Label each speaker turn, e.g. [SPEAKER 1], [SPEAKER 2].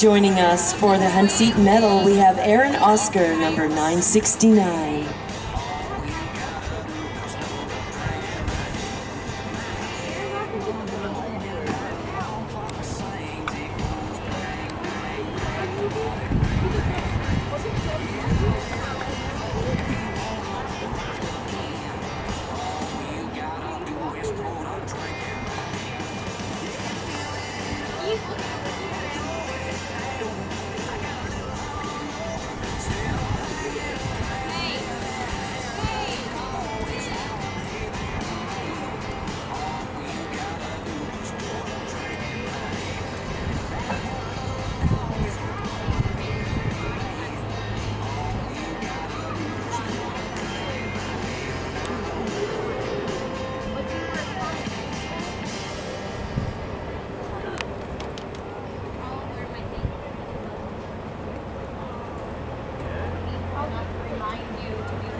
[SPEAKER 1] Joining us for the Hunseat medal, we have Aaron Oscar, number 969.
[SPEAKER 2] To this.